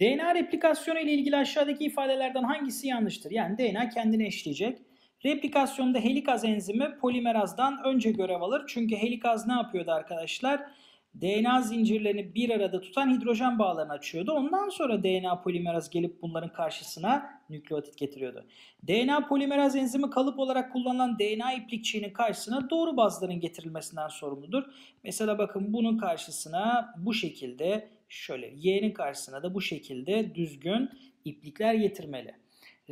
DNA replikasyonu ile ilgili aşağıdaki ifadelerden hangisi yanlıştır? Yani DNA kendini eşleyecek. Replikasyonda helikaz enzimi polimerazdan önce görev alır. Çünkü helikaz ne yapıyordu arkadaşlar? DNA zincirlerini bir arada tutan hidrojen bağlarını açıyordu. Ondan sonra DNA polimeraz gelip bunların karşısına nükleotit getiriyordu. DNA polimeraz enzimi kalıp olarak kullanılan DNA iplikçiğinin karşısına doğru bazların getirilmesinden sorumludur. Mesela bakın bunun karşısına bu şekilde şöyle Y'nin karşısına da bu şekilde düzgün iplikler getirmeli.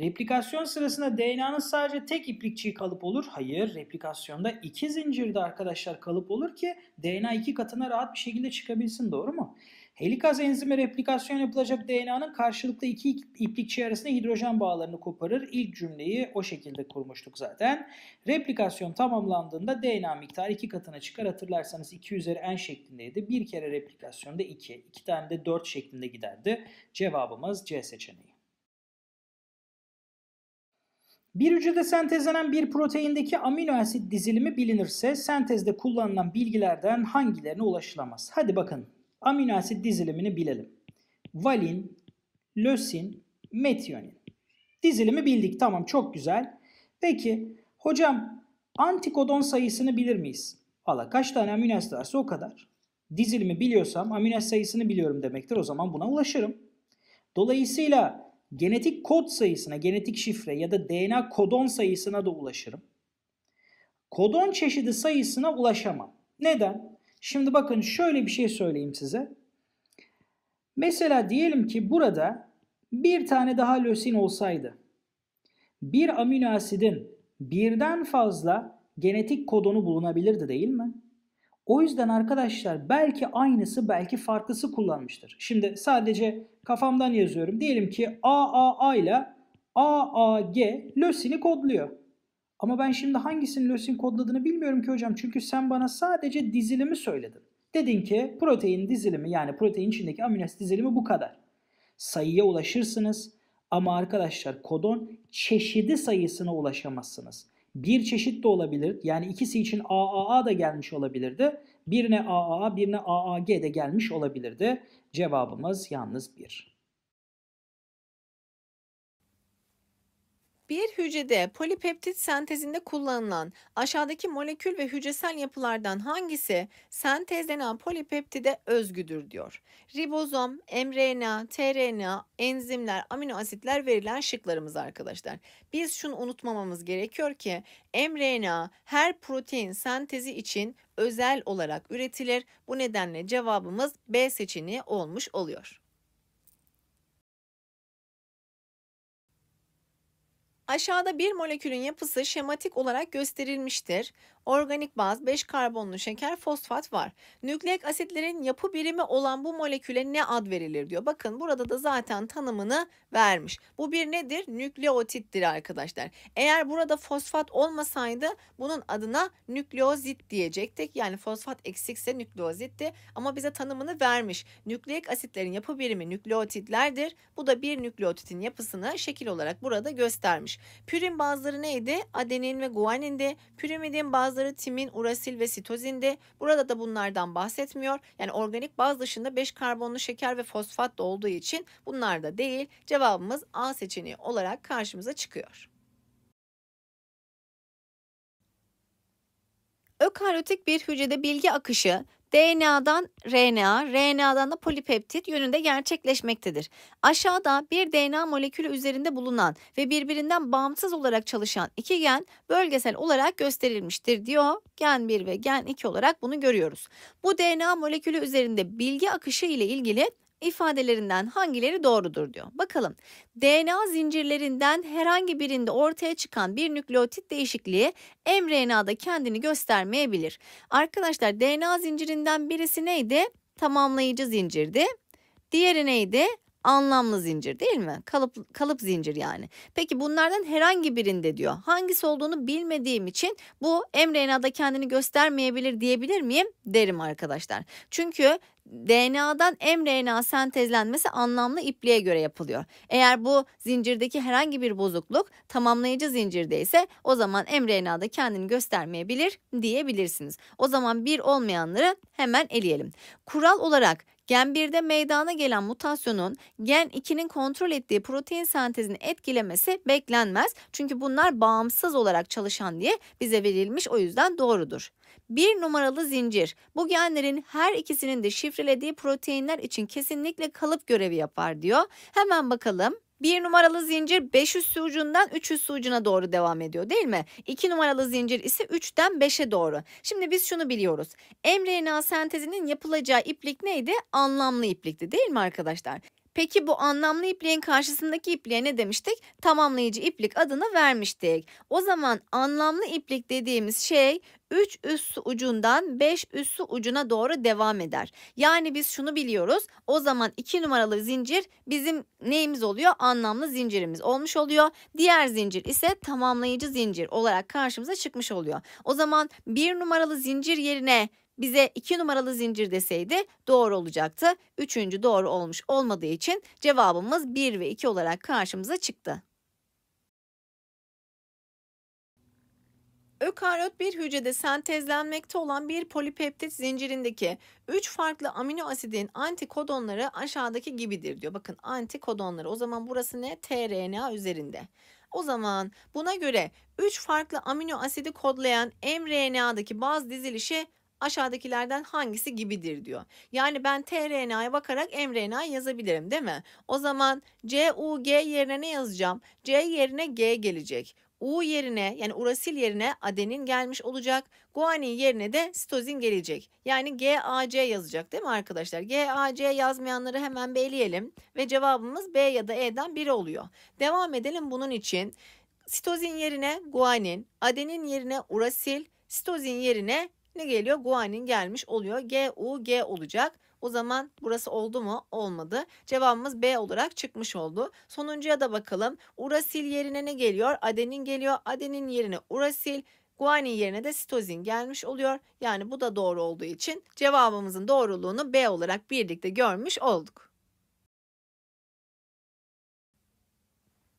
Replikasyon sırasında DNA'nın sadece tek iplikçiği kalıp olur. Hayır, replikasyonda iki zincirde arkadaşlar kalıp olur ki DNA iki katına rahat bir şekilde çıkabilsin. Doğru mu? Helikaz enzimi replikasyon yapılacak DNA'nın karşılıklı iki iplikçi arasında hidrojen bağlarını koparır. İlk cümleyi o şekilde kurmuştuk zaten. Replikasyon tamamlandığında DNA miktarı iki katına çıkar. Hatırlarsanız 2 üzeri n şeklindeydi. Bir kere replikasyonda 2, iki tane de 4 şeklinde giderdi. Cevabımız C seçeneği. Bir hücrede sentezlenen bir proteindeki amino asit dizilimi bilinirse sentezde kullanılan bilgilerden hangilerine ulaşılamaz? Hadi bakın amino asit dizilimini bilelim. Valin, lösin, metionin. Dizilimi bildik tamam çok güzel. Peki hocam antikodon sayısını bilir miyiz? Valla kaç tane amino asit varsa o kadar. Dizilimi biliyorsam amino asit sayısını biliyorum demektir. O zaman buna ulaşırım. Dolayısıyla genetik kod sayısına, genetik şifre ya da DNA kodon sayısına da ulaşırım. Kodon çeşidi sayısına ulaşamam. Neden? Şimdi bakın şöyle bir şey söyleyeyim size. Mesela diyelim ki burada bir tane daha lösin olsaydı bir amino asidin birden fazla genetik kodonu bulunabilirdi değil mi? O yüzden arkadaşlar belki aynısı belki farklısı kullanmıştır. Şimdi sadece kafamdan yazıyorum. Diyelim ki AAA ile AAG lösini kodluyor. Ama ben şimdi hangisinin lösin kodladığını bilmiyorum ki hocam. Çünkü sen bana sadece dizilimi söyledin. Dedin ki protein dizilimi yani protein içindeki amino asit dizilimi bu kadar. Sayıya ulaşırsınız ama arkadaşlar kodon çeşidi sayısına ulaşamazsınız. Bir çeşit de olabilir. Yani ikisi için AAA da gelmiş olabilirdi. Birine AAA, birine AAG de gelmiş olabilirdi. Cevabımız yalnız 1. Bir hücrede polipeptit sentezinde kullanılan aşağıdaki molekül ve hücresel yapılardan hangisi sentezlenen polipeptide özgüdür diyor. Ribozom, mRNA, tRNA, enzimler, amino asitler verilen şıklarımız arkadaşlar. Biz şunu unutmamamız gerekiyor ki mRNA her protein sentezi için özel olarak üretilir. Bu nedenle cevabımız B seçeneği olmuş oluyor. Aşağıda bir molekülün yapısı şematik olarak gösterilmiştir. Organik baz, 5 karbonlu şeker, fosfat var. Nükleik asitlerin yapı birimi olan bu moleküle ne ad verilir diyor. Bakın burada da zaten tanımını vermiş. Bu bir nedir? Nükleotittir arkadaşlar. Eğer burada fosfat olmasaydı bunun adına nükleozit diyecektik. Yani fosfat eksikse nükleozitti ama bize tanımını vermiş. Nükleik asitlerin yapı birimi nükleotitlerdir. Bu da bir nükleotitin yapısını şekil olarak burada göstermiş. Pürin bazları neydi? Adenin ve guanindi. Pürimidin bazı bazıları timin, urasil ve sitozinde. Burada da bunlardan bahsetmiyor. Yani organik baz dışında 5 karbonlu şeker ve fosfat da olduğu için bunlar da değil. Cevabımız A seçeneği olarak karşımıza çıkıyor. Ökaryotik bir hücrede bilgi akışı DNA'dan RNA, RNA'dan da polipeptit yönünde gerçekleşmektedir. Aşağıda bir DNA molekülü üzerinde bulunan ve birbirinden bağımsız olarak çalışan iki gen bölgesel olarak gösterilmiştir diyor. Gen 1 ve gen 2 olarak bunu görüyoruz. Bu DNA molekülü üzerinde bilgi akışı ile ilgili ifadelerinden hangileri doğrudur diyor. Bakalım DNA zincirlerinden herhangi birinde ortaya çıkan bir nükleotit değişikliği mRNA'da kendini göstermeyebilir. Arkadaşlar DNA zincirinden birisi neydi? Tamamlayıcı zincirdi. Diğeri neydi? Anlamlı zincir değil mi? Kalıp, kalıp zincir yani. Peki bunlardan herhangi birinde diyor. Hangisi olduğunu bilmediğim için bu mRNA'da kendini göstermeyebilir diyebilir miyim? Derim arkadaşlar. Çünkü DNA'dan mRNA sentezlenmesi anlamlı ipliğe göre yapılıyor. Eğer bu zincirdeki herhangi bir bozukluk tamamlayıcı zincirde ise o zaman mRNA'da kendini göstermeyebilir diyebilirsiniz. O zaman bir olmayanları hemen eleyelim. Kural olarak Gen 1'de meydana gelen mutasyonun gen 2'nin kontrol ettiği protein sentezini etkilemesi beklenmez. Çünkü bunlar bağımsız olarak çalışan diye bize verilmiş o yüzden doğrudur. Bir numaralı zincir bu genlerin her ikisinin de şifrelediği proteinler için kesinlikle kalıp görevi yapar diyor. Hemen bakalım. Bir numaralı zincir 5 üssü ucundan 3 üssü ucuna doğru devam ediyor değil mi? 2 numaralı zincir ise 3'ten 5'e doğru. Şimdi biz şunu biliyoruz. mRNA sentezinin yapılacağı iplik neydi? Anlamlı iplikti değil mi arkadaşlar? Peki bu anlamlı ipliğin karşısındaki ipliğe ne demiştik? Tamamlayıcı iplik adını vermiştik. O zaman anlamlı iplik dediğimiz şey 3 üssü ucundan 5 üssü ucuna doğru devam eder. Yani biz şunu biliyoruz. O zaman 2 numaralı zincir bizim neyimiz oluyor? Anlamlı zincirimiz olmuş oluyor. Diğer zincir ise tamamlayıcı zincir olarak karşımıza çıkmış oluyor. O zaman 1 numaralı zincir yerine bize 2 numaralı zincir deseydi doğru olacaktı. Üçüncü doğru olmuş olmadığı için cevabımız 1 ve 2 olarak karşımıza çıktı. Ökaryot bir hücrede sentezlenmekte olan bir polipeptit zincirindeki 3 farklı amino asidin antikodonları aşağıdaki gibidir diyor. Bakın antikodonları o zaman burası ne? tRNA üzerinde. O zaman buna göre 3 farklı amino asidi kodlayan mRNA'daki baz dizilişi aşağıdakilerden hangisi gibidir diyor. Yani ben tRNA'ya bakarak mRNA yazabilirim değil mi? O zaman CUG yerine ne yazacağım? C yerine G gelecek. U yerine yani urasil yerine adenin gelmiş olacak. Guanin yerine de sitozin gelecek. Yani GAC yazacak değil mi arkadaşlar? GAC yazmayanları hemen belirleyelim ve cevabımız B ya da E'den biri oluyor. Devam edelim bunun için. Sitozin yerine guanin, adenin yerine urasil, sitozin yerine ne geliyor? Guanin gelmiş oluyor. GUG olacak. O zaman burası oldu mu? Olmadı. Cevabımız B olarak çıkmış oldu. Sonuncuya da bakalım. Urasil yerine ne geliyor? Adenin geliyor. Adenin yerine urasil, guanin yerine de sitozin gelmiş oluyor. Yani bu da doğru olduğu için cevabımızın doğruluğunu B olarak birlikte görmüş olduk.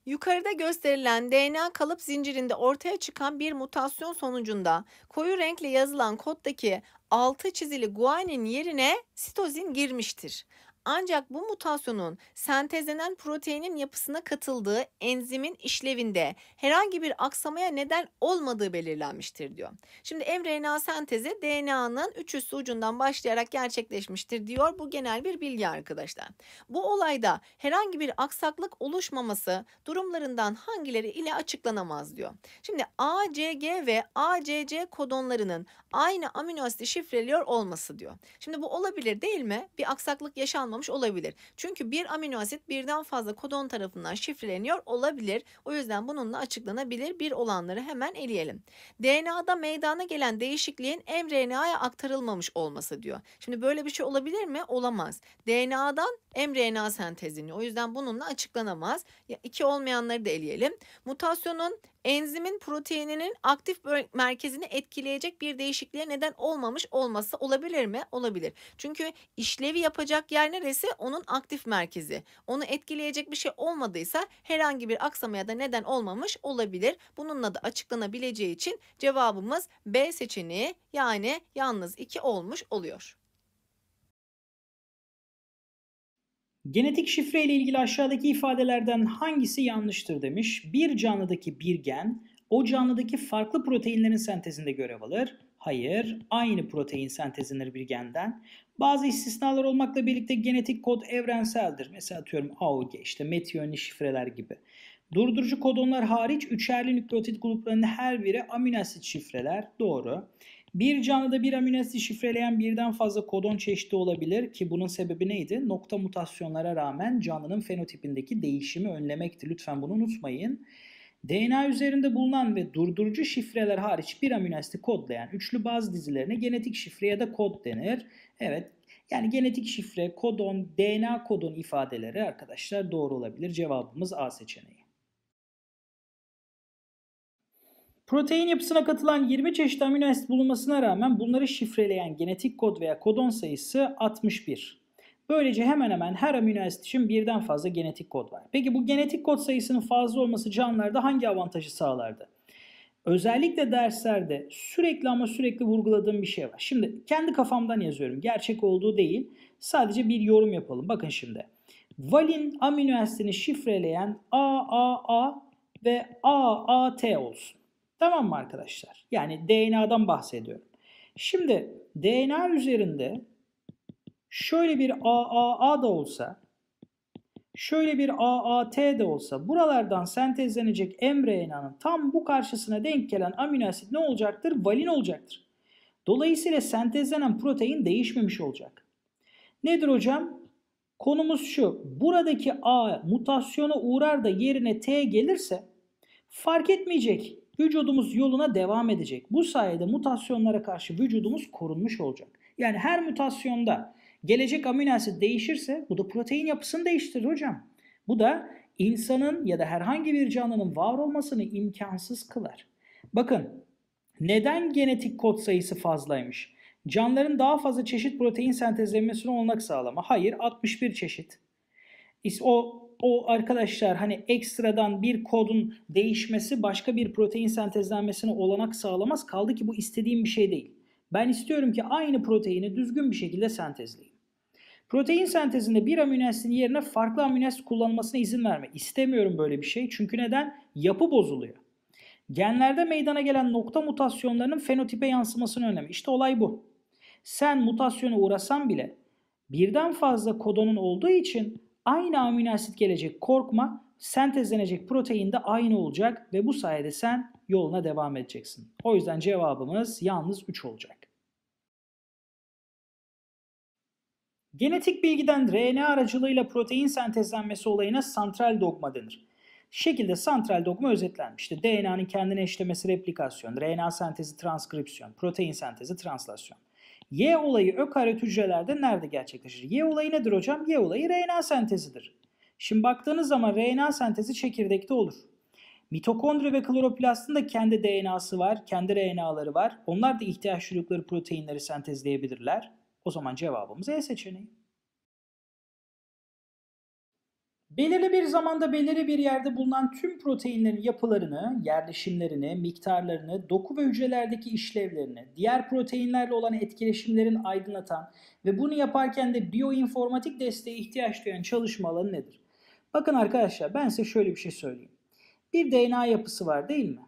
Yukarıda gösterilen DNA kalıp zincirinde ortaya çıkan bir mutasyon sonucunda koyu renkle yazılan koddaki altı çizili guanin yerine sitozin girmiştir. Ancak bu mutasyonun sentezlenen proteinin yapısına katıldığı enzimin işlevinde herhangi bir aksamaya neden olmadığı belirlenmiştir diyor. Şimdi mRNA sentezi DNA'nın üç üssü ucundan başlayarak gerçekleşmiştir diyor. Bu genel bir bilgi arkadaşlar. Bu olayda herhangi bir aksaklık oluşmaması durumlarından hangileri ile açıklanamaz diyor. Şimdi ACG ve ACC kodonlarının aynı amino asidi şifreliyor olması diyor. Şimdi bu olabilir değil mi? Bir aksaklık yaşanmamış olabilir. Çünkü bir amino asit birden fazla kodon tarafından şifreleniyor olabilir. O yüzden bununla açıklanabilir bir olanları hemen eleyelim. DNA'da meydana gelen değişikliğin mRNA'ya aktarılmamış olması diyor. Şimdi böyle bir şey olabilir mi? Olamaz. DNA'dan mRNA sentezleniyor. O yüzden bununla açıklanamaz. Ya iki olmayanları da eleyelim. Mutasyonun enzimin proteininin aktif merkezini etkileyecek bir değişikliğe neden olmamış olması olabilir mi? Olabilir. Çünkü işlevi yapacak yer neresi? Onun aktif merkezi. Onu etkileyecek bir şey olmadıysa herhangi bir aksamaya da neden olmamış olabilir. Bununla da açıklanabileceği için cevabımız B seçeneği yani yalnız 2 olmuş oluyor. Genetik şifre ile ilgili aşağıdaki ifadelerden hangisi yanlıştır demiş. Bir canlıdaki bir gen o canlıdaki farklı proteinlerin sentezinde görev alır. Hayır, aynı protein sentezlenir bir genden. Bazı istisnalar olmakla birlikte genetik kod evrenseldir. Mesela atıyorum AUG, işte metiyonli şifreler gibi. Durdurucu kodonlar hariç üçerli nükleotit gruplarının her biri amino asit şifreler. Doğru. Bir canlıda bir amino asit şifreleyen birden fazla kodon çeşidi olabilir ki bunun sebebi neydi? Nokta mutasyonlara rağmen canlının fenotipindeki değişimi önlemekti. Lütfen bunu unutmayın. DNA üzerinde bulunan ve durdurucu şifreler hariç bir amino asit kodlayan üçlü baz dizilerine genetik şifre ya da kod denir. Evet yani genetik şifre, kodon, DNA kodon ifadeleri arkadaşlar doğru olabilir. Cevabımız A seçeneği. Protein yapısına katılan 20 çeşit amino asit bulunmasına rağmen bunları şifreleyen genetik kod veya kodon sayısı 61. Böylece hemen hemen her amino asit için birden fazla genetik kod var. Peki bu genetik kod sayısının fazla olması canlılarda hangi avantajı sağlardı? Özellikle derslerde sürekli ama sürekli vurguladığım bir şey var. Şimdi kendi kafamdan yazıyorum. Gerçek olduğu değil. Sadece bir yorum yapalım. Bakın şimdi. Valin amino asitini şifreleyen AAA ve AAT olsun. Tamam mı arkadaşlar? Yani DNA'dan bahsediyorum. Şimdi DNA üzerinde şöyle bir AAA da olsa, şöyle bir AAT de olsa buralardan sentezlenecek mRNA'nın tam bu karşısına denk gelen amino asit ne olacaktır? Valin olacaktır. Dolayısıyla sentezlenen protein değişmemiş olacak. Nedir hocam? Konumuz şu. Buradaki A mutasyona uğrar da yerine T gelirse fark etmeyecek. Vücudumuz yoluna devam edecek. Bu sayede mutasyonlara karşı vücudumuz korunmuş olacak. Yani her mutasyonda gelecek amino asit değişirse bu da protein yapısını değiştirir hocam. Bu da insanın ya da herhangi bir canlının var olmasını imkansız kılar. Bakın neden genetik kod sayısı fazlaymış? Canlıların daha fazla çeşit protein sentezlenmesine olanak sağlama. Hayır 61 çeşit. O, o arkadaşlar hani ekstradan bir kodun değişmesi başka bir protein sentezlenmesine olanak sağlamaz. Kaldı ki bu istediğim bir şey değil. Ben istiyorum ki aynı proteini düzgün bir şekilde sentezleyeyim. Protein sentezinde bir amino yerine farklı amino asit kullanılmasına izin verme. İstemiyorum böyle bir şey. Çünkü neden? Yapı bozuluyor. Genlerde meydana gelen nokta mutasyonlarının fenotipe yansımasını önleme. İşte olay bu. Sen mutasyona uğrasan bile birden fazla kodonun olduğu için aynı amino asit gelecek korkma sentezlenecek protein de aynı olacak ve bu sayede sen yoluna devam edeceksin. O yüzden cevabımız yalnız 3 olacak. Genetik bilgiden RNA aracılığıyla protein sentezlenmesi olayına santral dogma denir. Şekilde santral dogma özetlenmiştir. DNA'nın kendine eşlemesi replikasyon, RNA sentezi transkripsiyon, protein sentezi translasyon. Y olayı ökaryot hücrelerde nerede gerçekleşir? Y olayı nedir hocam? Y olayı RNA sentezidir. Şimdi baktığınız zaman RNA sentezi çekirdekte olur. Mitokondri ve kloroplastin de kendi DNA'sı var, kendi RNA'ları var. Onlar da ihtiyaç duydukları proteinleri sentezleyebilirler. O zaman cevabımız E seçeneği. Belirli bir zamanda belirli bir yerde bulunan tüm proteinlerin yapılarını, yerleşimlerini, miktarlarını, doku ve hücrelerdeki işlevlerini, diğer proteinlerle olan etkileşimlerin aydınlatan ve bunu yaparken de biyoinformatik desteğe ihtiyaç duyan çalışma alanı nedir? Bakın arkadaşlar ben size şöyle bir şey söyleyeyim. Bir DNA yapısı var değil mi?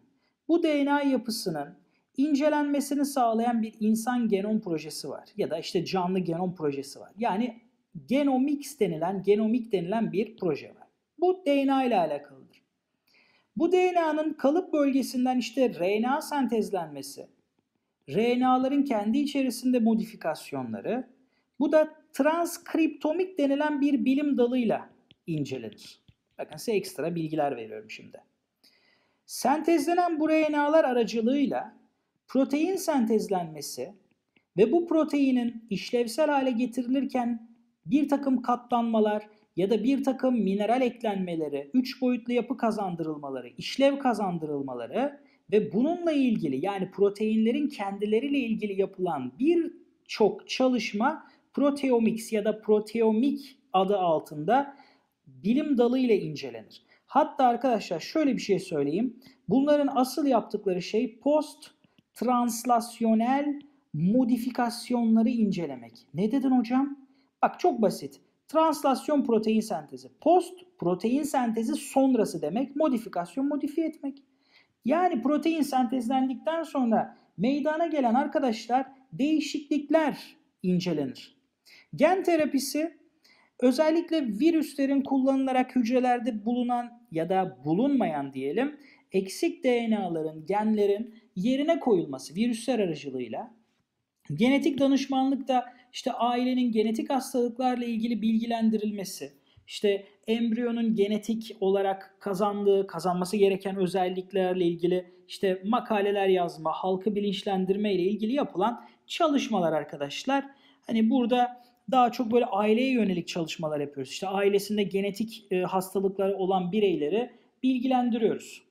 Bu DNA yapısının incelenmesini sağlayan bir insan genom projesi var. Ya da işte canlı genom projesi var. Yani Genomics denilen, genomik denilen bir proje var. Bu DNA ile alakalıdır. Bu DNA'nın kalıp bölgesinden işte RNA sentezlenmesi, RNA'ların kendi içerisinde modifikasyonları, bu da transkriptomik denilen bir bilim dalıyla incelenir. Bakın size ekstra bilgiler veriyorum şimdi. Sentezlenen bu RNA'lar aracılığıyla protein sentezlenmesi ve bu proteinin işlevsel hale getirilirken bir takım katlanmalar ya da bir takım mineral eklenmeleri, üç boyutlu yapı kazandırılmaları, işlev kazandırılmaları ve bununla ilgili yani proteinlerin kendileriyle ilgili yapılan birçok çalışma proteomics ya da proteomik adı altında bilim dalı ile incelenir. Hatta arkadaşlar şöyle bir şey söyleyeyim. Bunların asıl yaptıkları şey post translasyonel modifikasyonları incelemek. Ne dedin hocam? Bak çok basit. Translasyon protein sentezi. Post protein sentezi sonrası demek. Modifikasyon modifiye etmek. Yani protein sentezlendikten sonra meydana gelen arkadaşlar değişiklikler incelenir. Gen terapisi özellikle virüslerin kullanılarak hücrelerde bulunan ya da bulunmayan diyelim eksik DNA'ların, genlerin yerine koyulması virüsler aracılığıyla genetik danışmanlıkta işte ailenin genetik hastalıklarla ilgili bilgilendirilmesi, işte embriyonun genetik olarak kazandığı, kazanması gereken özelliklerle ilgili işte makaleler yazma, halkı bilinçlendirme ile ilgili yapılan çalışmalar arkadaşlar. Hani burada daha çok böyle aileye yönelik çalışmalar yapıyoruz. İşte ailesinde genetik e, hastalıkları olan bireyleri bilgilendiriyoruz.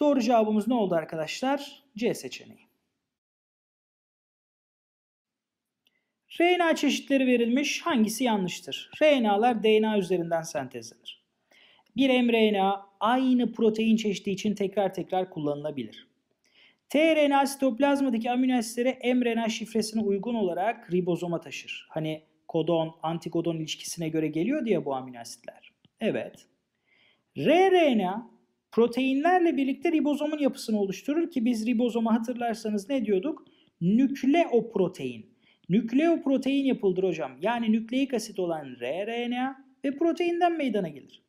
Doğru cevabımız ne oldu arkadaşlar? C seçeneği. RNA çeşitleri verilmiş. Hangisi yanlıştır? RNA'lar DNA üzerinden sentezlenir. Bir mRNA aynı protein çeşidi için tekrar tekrar kullanılabilir. tRNA sitoplazmadaki amino asitleri mRNA şifresine uygun olarak ribozoma taşır. Hani kodon antikodon ilişkisine göre geliyor diye bu amino asitler. Evet. rRNA proteinlerle birlikte ribozomun yapısını oluşturur ki biz ribozoma hatırlarsanız ne diyorduk? Nükleoprotein. Nükleoprotein yapıldır hocam. Yani nükleik asit olan rRNA ve proteinden meydana gelir.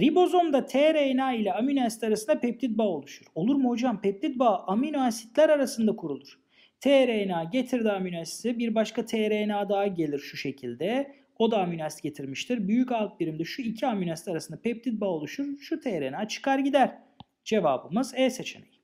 Ribozomda tRNA ile amino asit arasında peptit bağı oluşur. Olur mu hocam? Peptit bağı amino asitler arasında kurulur. tRNA getirdi amino asiti, bir başka tRNA daha gelir şu şekilde. O da amino asit getirmiştir. Büyük alt birimde şu iki amino asit arasında peptit bağı oluşur. Şu tRNA çıkar gider. Cevabımız E seçeneği.